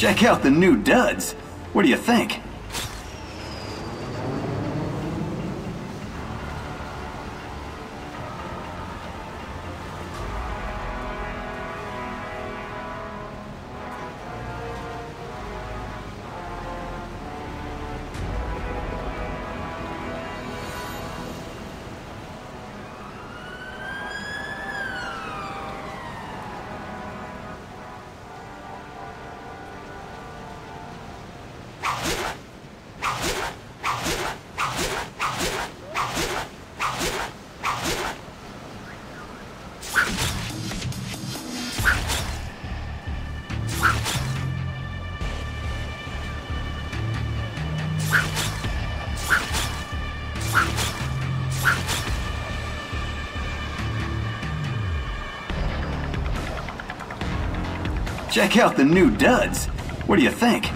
Check out the new duds. What do you think? Check out the new duds. What do you think?